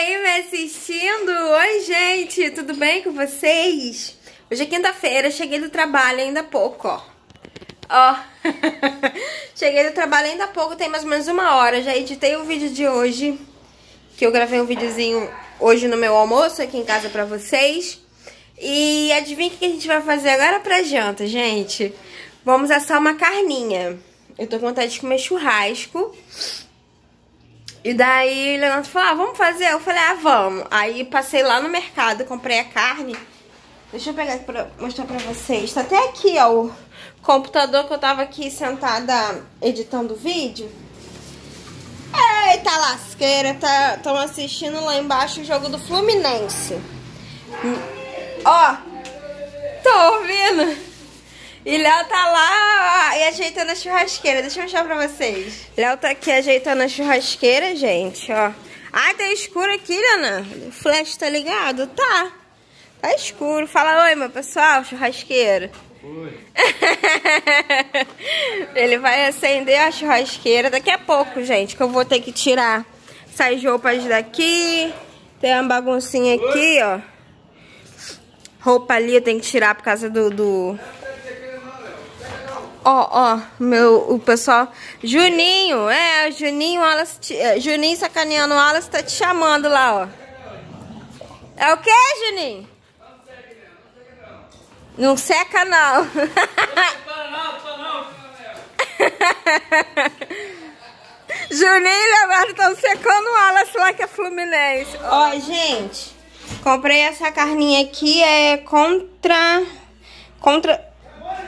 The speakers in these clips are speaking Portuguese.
aí me assistindo? Oi, gente, tudo bem com vocês? Hoje é quinta-feira, cheguei do trabalho ainda há pouco, ó. Ó, cheguei do trabalho ainda há pouco, tem mais ou menos uma hora. Já editei o vídeo de hoje, que eu gravei um videozinho hoje no meu almoço aqui em casa pra vocês. E adivinha o que a gente vai fazer agora pra janta, gente? Vamos assar uma carninha. Eu tô com vontade de comer churrasco. E daí o Leonardo falou, ah, vamos fazer? Eu falei, ah, vamos. Aí passei lá no mercado, comprei a carne. Deixa eu pegar aqui pra mostrar pra vocês. Tá até aqui, ó, o computador que eu tava aqui sentada editando o vídeo. Eita lasqueira, estão tá, assistindo lá embaixo o jogo do Fluminense. Ó, tô ouvindo. E Léo tá lá e ajeitando a churrasqueira. Deixa eu mostrar pra vocês. Léo tá aqui ajeitando a churrasqueira, gente, ó. Ai, tá escuro aqui, Ana. O flash tá ligado? Tá. Tá escuro. Fala oi, meu pessoal, churrasqueira. Oi. Ele vai acender a churrasqueira daqui a pouco, gente, que eu vou ter que tirar essas roupas daqui. Tem uma baguncinha aqui, ó. Roupa ali eu tenho que tirar por causa do... do Ó, ó, meu, o pessoal. Juninho, é, o Juninho, Wallace, é, Juninho sacaneando o Wallace tá te chamando lá, ó. É o que, Juninho? Não seca, não. Juninho e Leonardo estão secando o Wallace lá que é Fluminense. Ó, gente, comprei essa carninha aqui, é contra... Contra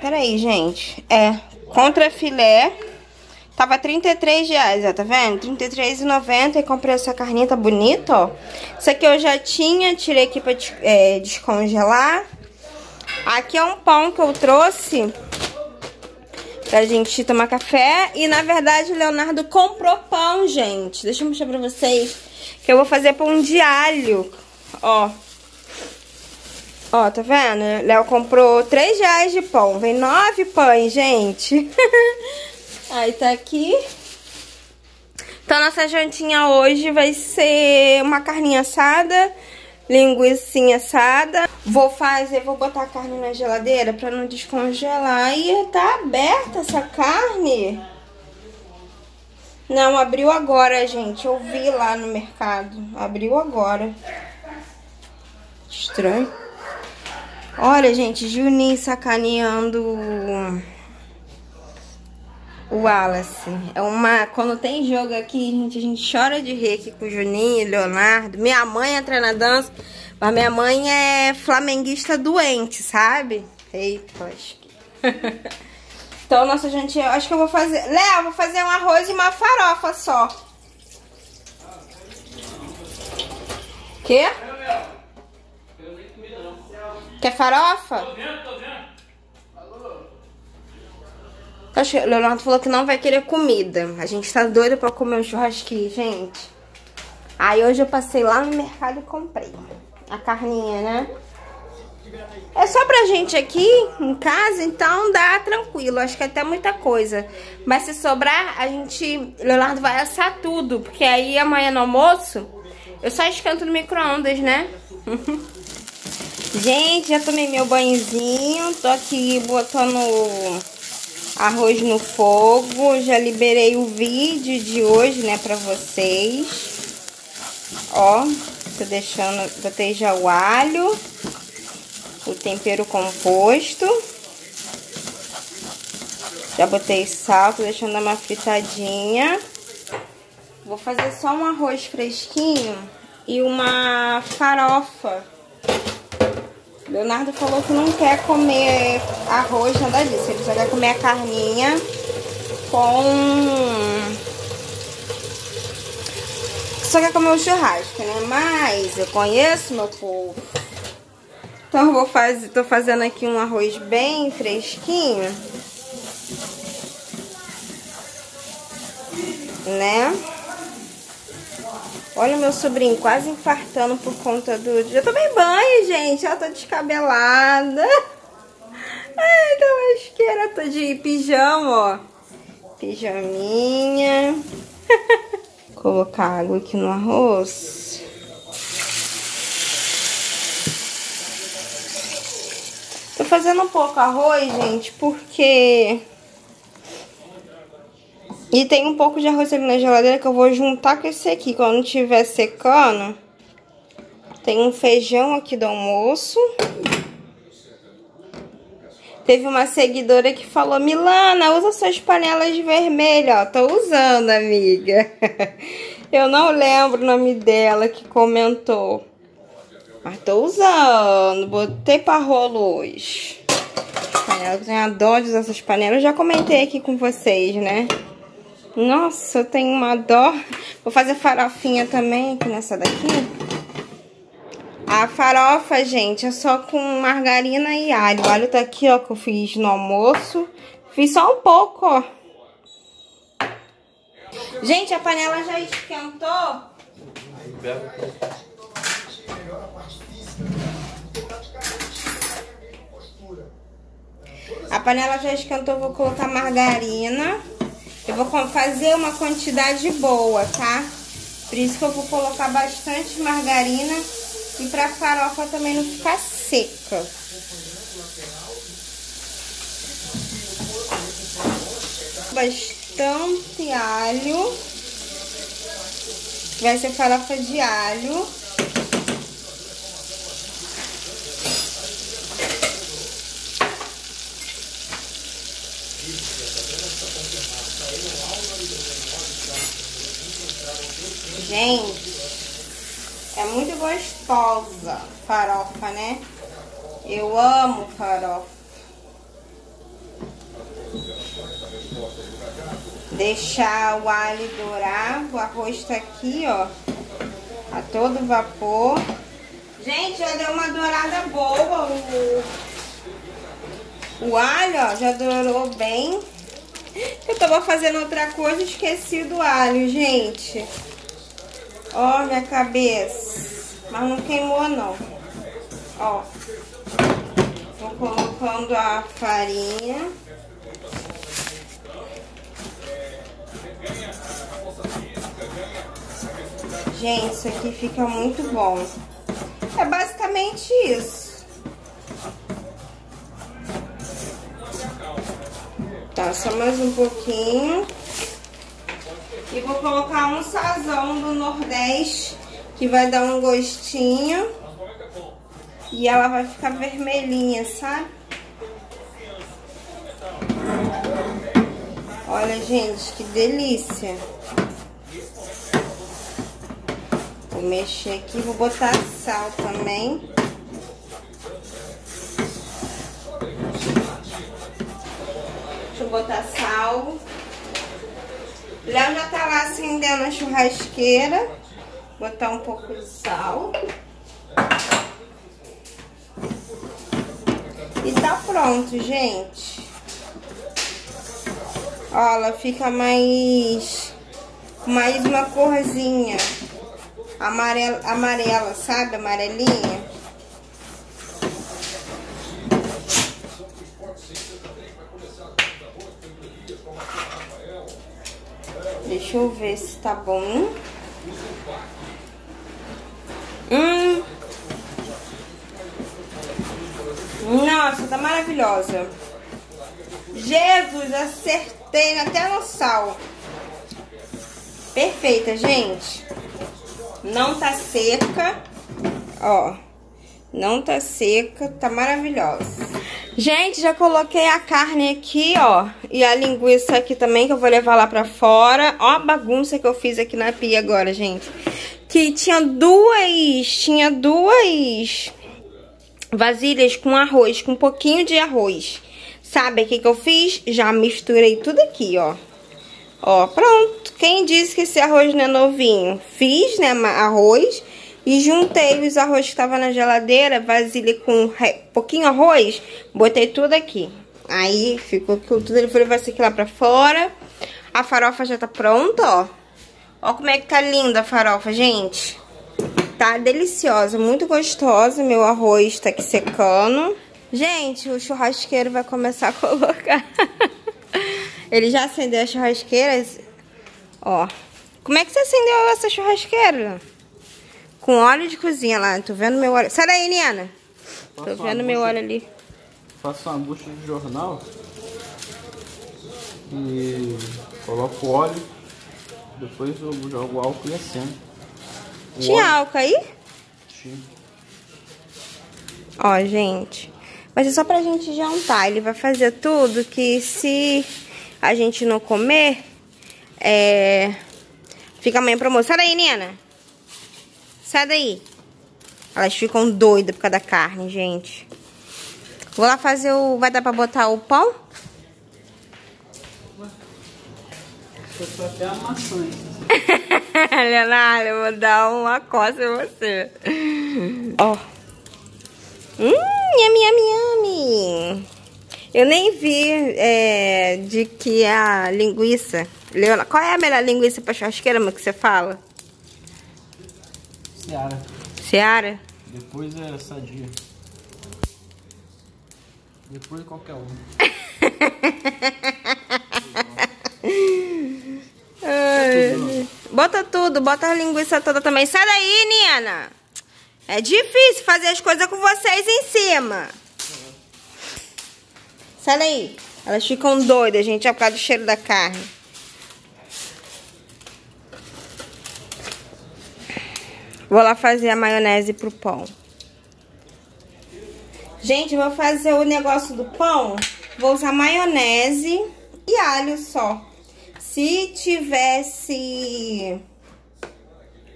Peraí, gente. É, contra filé. Tava 33 reais, ó, tá vendo? 33,90 e comprei essa carninha, tá bonita, ó. Isso aqui eu já tinha, tirei aqui pra é, descongelar. Aqui é um pão que eu trouxe pra gente tomar café. E, na verdade, o Leonardo comprou pão, gente. Deixa eu mostrar pra vocês. Que eu vou fazer pão de alho, ó. Ó, tá vendo? Léo comprou 3 reais de pão. Vem 9 pães, gente. Aí tá aqui. Então, nossa jantinha hoje vai ser uma carninha assada, linguiça assada. Vou fazer, vou botar a carne na geladeira pra não descongelar. E tá aberta essa carne. Não, abriu agora, gente. Eu vi lá no mercado. Abriu agora. Estranho. Olha, gente, Juninho sacaneando o Wallace. É uma... Quando tem jogo aqui, gente, a gente chora de rir aqui com o Juninho, Leonardo. Minha mãe entra na dança, mas minha mãe é flamenguista doente, sabe? Eita, acho que... então, nossa, gente, eu acho que eu vou fazer... Léo, vou fazer um arroz e uma farofa só. Quê? Quer farofa? Tô vendo, tô vendo. Acho que o Leonardo falou que não vai querer comida. A gente tá doido pra comer um churrasquinho, gente. Aí hoje eu passei lá no mercado e comprei a carninha, né? É só pra gente aqui em casa, então dá tranquilo. Acho que é até muita coisa. Mas se sobrar, a gente... Leonardo vai assar tudo. Porque aí amanhã no almoço, eu só escanto no micro-ondas, né? Gente, já tomei meu banhozinho. Tô aqui botando arroz no fogo. Já liberei o vídeo de hoje, né, pra vocês. Ó, tô deixando... Botei já o alho. O tempero composto. Já botei sal, tô deixando dar uma fritadinha. Vou fazer só um arroz fresquinho e uma farofa Leonardo falou que não quer comer arroz, nada disso. Ele só quer comer a carninha com... Só quer comer o churrasco, né? Mas eu conheço meu povo. Então eu vou fazer, tô fazendo aqui um arroz bem fresquinho. Né? Olha o meu sobrinho quase infartando por conta do... Eu tomei banho, gente. Eu tô tá descabelada. Ai, tá tô masqueira. Tô de pijama, ó. Pijaminha. Colocar água aqui no arroz. Tô fazendo um pouco arroz, gente, porque... E tem um pouco de arroz ali na geladeira que eu vou juntar com esse aqui. Quando estiver secando, tem um feijão aqui do almoço. Teve uma seguidora que falou, Milana, usa suas panelas vermelhas. Ó, tô usando, amiga. Eu não lembro o nome dela que comentou. Mas tô usando. Botei pra luz. Panelas, eu tenho adoro de usar essas panelas. Eu já comentei aqui com vocês, né? Nossa, eu tenho uma dó. Vou fazer farofinha também aqui nessa daqui. A farofa, gente, é só com margarina e alho. O alho tá aqui, ó, que eu fiz no almoço. Fiz só um pouco, ó. Gente, a panela já esquentou. A panela já esquentou, vou colocar margarina. Eu vou fazer uma quantidade boa, tá? Por isso que eu vou colocar bastante margarina e pra farofa também não ficar seca. Bastante alho. Vai ser farofa de alho. Gente, é muito gostosa farofa, né? Eu amo farofa. Deixar o alho dourar. O arroz tá aqui, ó. A todo vapor. Gente, já deu uma dourada boa. O, o alho, ó, já dourou bem. Eu tava fazendo outra coisa e esqueci do alho, gente. Ó, minha cabeça. Mas não queimou, não. Ó. Vou colocando a farinha. Gente, isso aqui fica muito bom. É basicamente isso. Tá, só mais um pouquinho. E vou colocar um sazão do Nordeste, que vai dar um gostinho. E ela vai ficar vermelhinha, sabe? Olha, gente, que delícia. Vou mexer aqui, vou botar sal também. Deixa eu botar sal. Léo já tá lá acendendo a churrasqueira. Botar um pouco de sal. E tá pronto, gente. Ó, ela fica mais... Mais uma corzinha amarela, amarela, sabe? Amarelinha. Deixa eu ver se tá bom. Hum. Nossa, tá maravilhosa. Jesus, acertei até no sal. Perfeita, gente. Não tá seca. Ó. Não tá seca, tá maravilhosa. Gente, já coloquei a carne aqui, ó. E a linguiça aqui também, que eu vou levar lá pra fora. Ó a bagunça que eu fiz aqui na pia agora, gente. Que tinha duas... Tinha duas vasilhas com arroz, com um pouquinho de arroz. Sabe o que que eu fiz? Já misturei tudo aqui, ó. Ó, pronto. Quem disse que esse arroz não é novinho? Fiz, né, arroz e juntei os arroz que estavam na geladeira, vasilha com pouquinho arroz, botei tudo aqui. Aí ficou tudo, ele levar isso aqui lá pra fora. A farofa já tá pronta, ó. Ó como é que tá linda a farofa, gente. Tá deliciosa, muito gostosa. Meu arroz tá aqui secando. Gente, o churrasqueiro vai começar a colocar. ele já acendeu a churrasqueira. Ó. Como é que você acendeu essa churrasqueira? Com óleo de cozinha lá. Tô vendo meu óleo. Sai daí, Niana. Tô vendo meu óleo ali. faço uma bucha de jornal e coloco óleo, depois eu jogo álcool e acendo. Tinha óleo... álcool aí? Tinha. Ó, gente, vai ser só pra gente jantar. Ele vai fazer tudo que se a gente não comer, é... Fica amanhã pra moça. Sai daí, Nena. Sai daí. Elas ficam doidas por causa da carne, gente. Vou lá fazer o... Vai dar pra botar o pão? Até maçã. Leonardo, eu vou dar uma coça em você. Ó. Oh. Hum, yummy, yummy, yummy. Eu nem vi é, de que a linguiça... Leona, qual é a melhor linguiça pra churrasqueira, que você fala? Seara. Seara? Depois é sadia. Depois qualquer um. Ai, bota tudo, bota a linguiça toda também. Sai daí, Nina! É difícil fazer as coisas com vocês em cima. Sai daí. Elas ficam doidas, gente, por causa do cheiro da carne. Vou lá fazer a maionese pro pão. Gente, vou fazer o negócio do pão. Vou usar maionese e alho só. Se tivesse...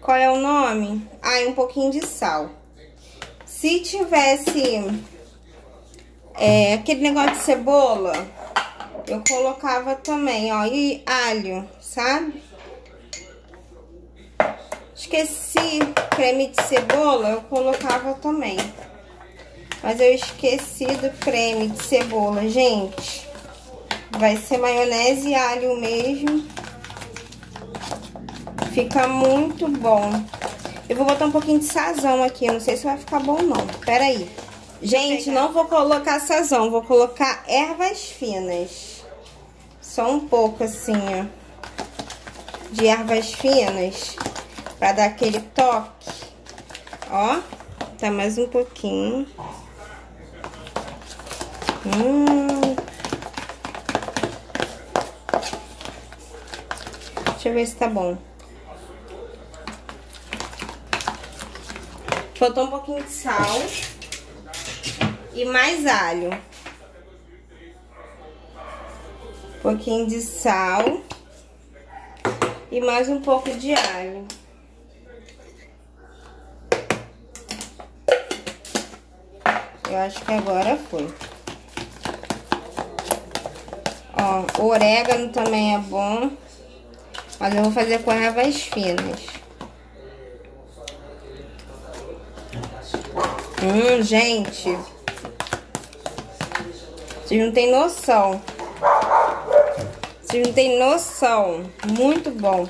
Qual é o nome? Ah, um pouquinho de sal. Se tivesse é, aquele negócio de cebola, eu colocava também, ó, e alho, sabe? Esqueci creme de cebola, eu colocava também. Mas eu esqueci do creme de cebola, gente. Vai ser maionese e alho mesmo. Fica muito bom. Eu vou botar um pouquinho de sazão aqui. Não sei se vai ficar bom não. Pera aí. Gente, não vou colocar sazão. Vou colocar ervas finas. Só um pouco assim, ó. De ervas finas. Pra dar aquele toque. Ó. Tá mais um pouquinho. Hum. Deixa eu ver se tá bom. Faltou um pouquinho de sal. E mais alho. Um pouquinho de sal. E mais um pouco de alho. Eu acho que agora foi. Ó, orégano também é bom. Mas eu vou fazer com ervas finas. Hum, gente. Vocês não tem noção. Vocês não tem noção. Muito bom.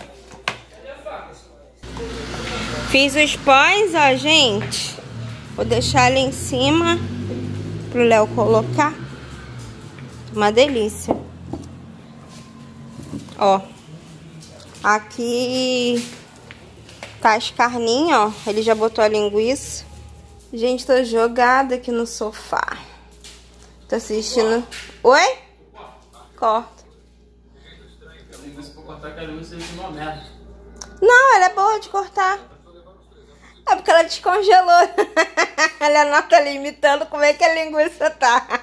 Fiz os pães, ó, gente. Vou deixar ali em cima pro Léo colocar. Uma delícia. Ó. Aqui tá as carninhas, ó. Ele já botou a linguiça. Gente, tô jogada aqui no sofá. Tô assistindo. Oi? Corta. Não, ela é boa de cortar. É porque ela descongelou. ela não tá ali imitando como é que a linguiça tá.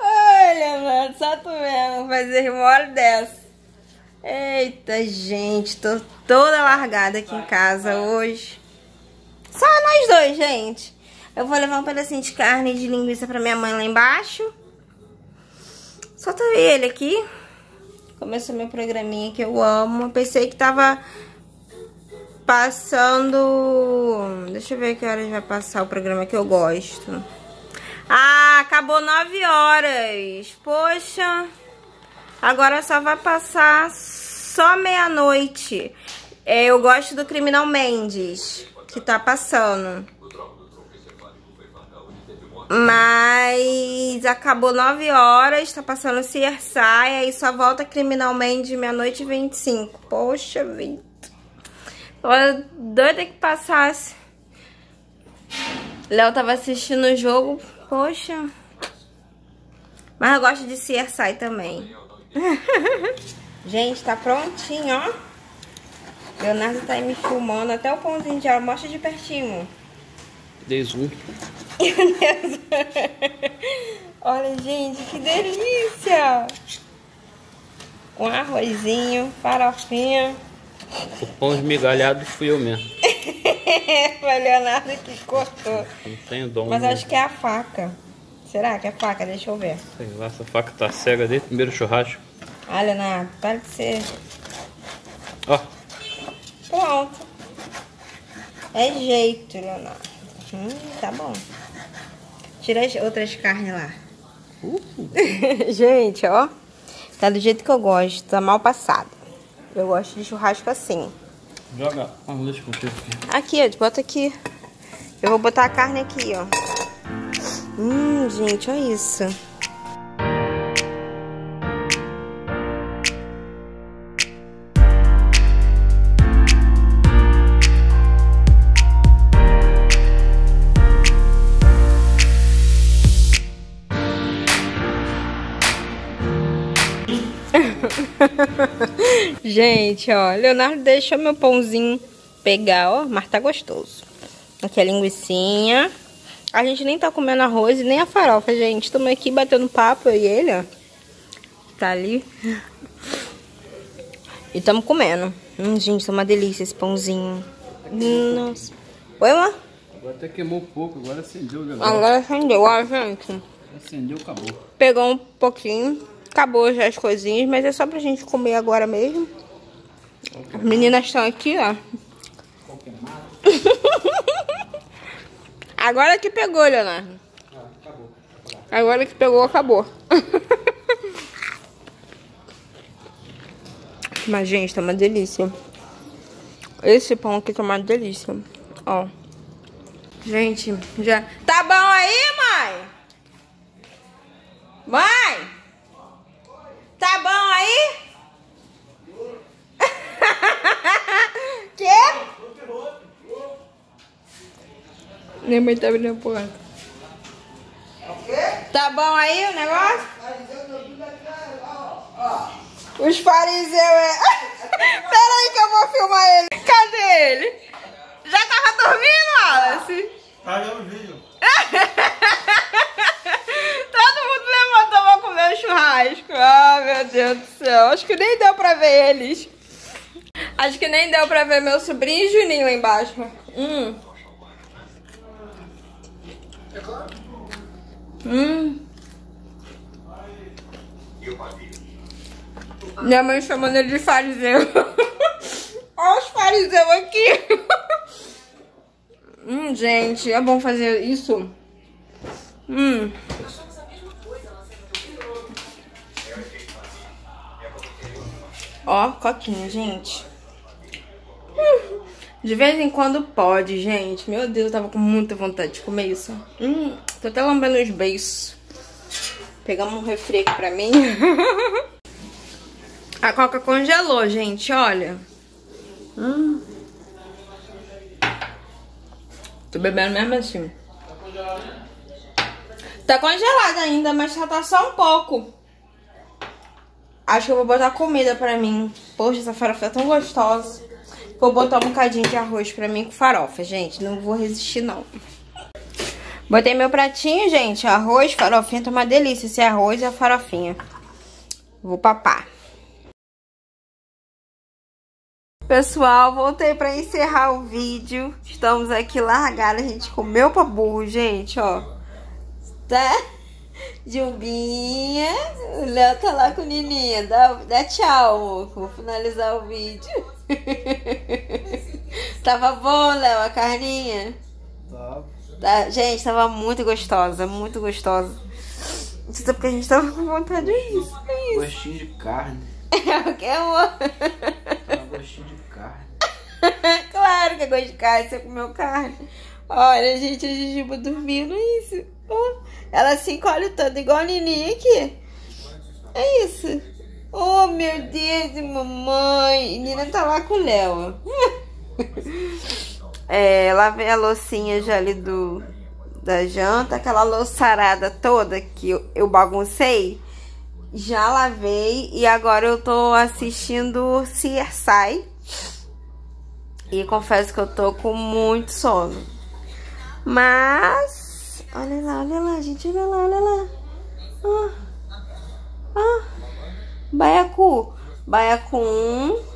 Olha, mano, só tu mesmo fazer hora dessa. Eita, gente, tô toda largada aqui em casa hoje. Só nós dois, gente. Eu vou levar um pedacinho de carne de linguiça pra minha mãe lá embaixo. Só tá ele aqui. Começou meu programinha que eu amo. pensei que tava passando... Deixa eu ver que horas vai passar o programa que eu gosto. Ah, acabou nove horas. Poxa... Agora só vai passar só meia-noite. É, eu gosto do Criminal Mendes, que tá passando. Mas acabou 9 horas, tá passando CSI, aí só volta Criminal Mendes meia-noite e 25. Poxa vida. Doida que passasse. Léo tava assistindo o jogo. Poxa. Mas eu gosto de CSI também. Gente, tá prontinho, ó. Leonardo tá aí me filmando. Até o pãozinho de alho. Mostra de pertinho. Dei zoom. Olha, gente, que delícia! Com arrozinho, farofinha. O pão esmigalhado fui eu mesmo. Foi Leonardo que cortou. Não tenho dom. Mas né? acho que é a faca. Será que é a faca? Deixa eu ver. Sei lá, essa faca tá cega desde o primeiro churrasco. Ah, Leonardo, para de ser. Ó, Pronto. É jeito, Leonardo. Hum, tá bom. Tira as outras carnes lá. Gente, ó. Tá do jeito que eu gosto. Tá mal passado. Eu gosto de churrasco assim. joga a luz contigo aqui. Aqui, ó. Bota aqui. Eu vou botar a carne aqui, ó. Hum, gente, olha isso. Gente, ó, Leonardo deixou meu pãozinho pegar, ó, mas tá gostoso. Aqui a linguiçinha. A gente nem tá comendo arroz e nem a farofa, gente. Estamos aqui batendo papo, eu e ele, ó. Tá ali. E estamos comendo. Hum, gente, tá uma delícia esse pãozinho. Nossa. Oi, amor? Agora até queimou um pouco, agora acendeu negócio. Agora acendeu, ó, gente. Acendeu, acabou. Pegou um pouquinho. Acabou já as coisinhas, mas é só pra gente comer agora mesmo. As meninas estão aqui, ó. Agora que pegou, Leonardo. Agora que pegou, acabou. Mas, gente, tá uma delícia. Esse pão aqui tá uma delícia. Ó. Gente, já... Tá bom aí, mãe? Mãe? Tá bom aí? Quê? Minha mãe tá abrindo a porta. Tá bom aí o negócio? Os fariseus é. Pera aí que eu vou filmar ele. Cadê ele? Já tava dormindo, Wallace? Tá vendo o vídeo? O churrasco. Ah, meu Deus do céu. Acho que nem deu pra ver eles. Acho que nem deu pra ver meu sobrinho e Juninho lá embaixo. Hum. Hum. Minha mãe chamando ele de fariseu. Olha os fariseus aqui. hum, gente, é bom fazer isso. Hum. Ó, coquinha, gente. Hum, De vez em quando pode, gente. Meu Deus, eu tava com muita vontade de comer isso. Hum, tô até lambendo os beiços. Pegamos um refresco pra mim. A coca congelou, gente, olha. Hum. Tô bebendo mesmo assim. Tá congelada ainda, mas já tá só um pouco. Acho que eu vou botar comida pra mim. Poxa, essa farofa é tão gostosa. Vou botar um bocadinho de arroz pra mim com farofa, gente. Não vou resistir, não. Botei meu pratinho, gente. Arroz, farofinha. Tá uma delícia esse arroz e a farofinha. Vou papar. Pessoal, voltei pra encerrar o vídeo. Estamos aqui largados. A gente comeu pra burro, gente, ó. Tá? Jumbinha. O Léo tá lá com o Nininha. Dá, dá tchau, amor. Vou finalizar o vídeo. tava bom, Léo, a carninha? Tá. Tá, gente, tava muito gostosa, muito gostosa. Se é porque a gente tava com vontade disso. É isso. Gostinho de carne. É o que, amor? Tá gostinho de carne. claro que é gosto de carne, você comeu carne. Olha, gente, a Jujuba dormindo, é isso. Oh, ela se encolhe toda, igual a Nininha aqui. É isso. Oh, meu Deus, mamãe. Nina tá lá com o Léo. É, lavei a loucinha já ali do, da janta, aquela louçarada toda que eu, eu baguncei. Já lavei e agora eu tô assistindo CSI. E confesso que eu tô com muito sono. Mas. Olha lá, olha lá, gente, olha lá, olha lá. Ah, ah. Baiacu. Baiacu 1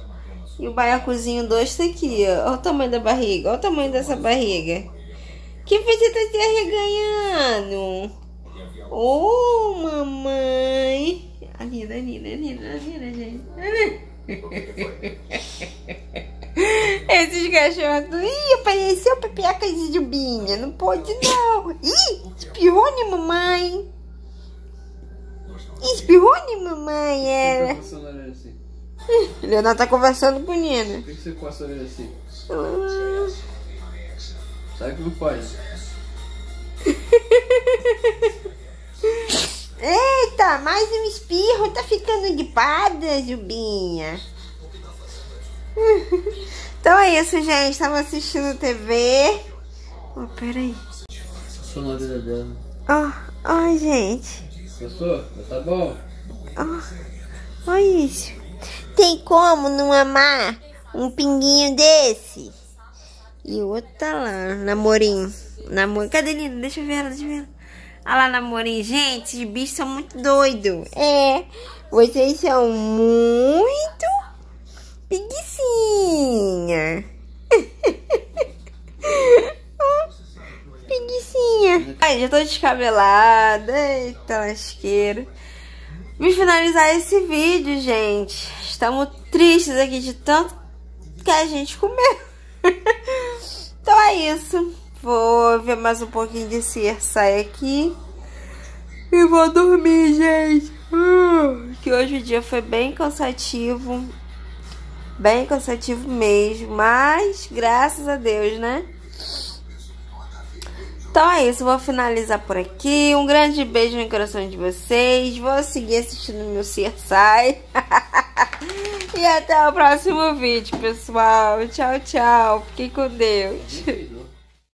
e o baiacuzinho 2 tá aqui, ó. Olha o tamanho da barriga, olha o tamanho dessa barriga. Que você tá se arreganhando? Ô, oh, mamãe. A Nina, a Nina, a Nina, a Nina, gente. Esses cachorros. Ih, apareceu pepeca de jubinha. Não pode, não. Ih, espirrou em mamãe. Espirrou em mamãe, era. assim? Leonardo tá conversando com o Nina. Por que você coça a orelha assim? Ah. Sabe que não pode. Eita, mais um espirro. Tá ficando gripada, Jubinha. Então é isso, gente. Estava assistindo TV. Oh, peraí. Orelha dela. Ó, oh, gente. Gostou? Tá bom? Oh, olha isso. Tem como não amar um pinguinho desse? E o outro tá lá, namorinho. Namor... Cadê ele? Deixa eu ver ela, deixa eu ver ela. Olha lá, namorinho. Gente, os bichos são muito doidos. É, vocês são muito preguicinha. preguicinha. Ai, já tô descabelada. Eita, lasqueira. Vim finalizar esse vídeo, gente. Estamos tristes aqui de tanto que a gente comeu. então é isso. Vou ver mais um pouquinho de sai aqui. E vou dormir, gente. Que hoje o dia foi bem cansativo. Bem cansativo mesmo. Mas, graças a Deus, né? Então é isso, vou finalizar por aqui. Um grande beijo no coração de vocês. Vou seguir assistindo meu CSI. e até o próximo vídeo, pessoal. Tchau, tchau. Fiquem com Deus.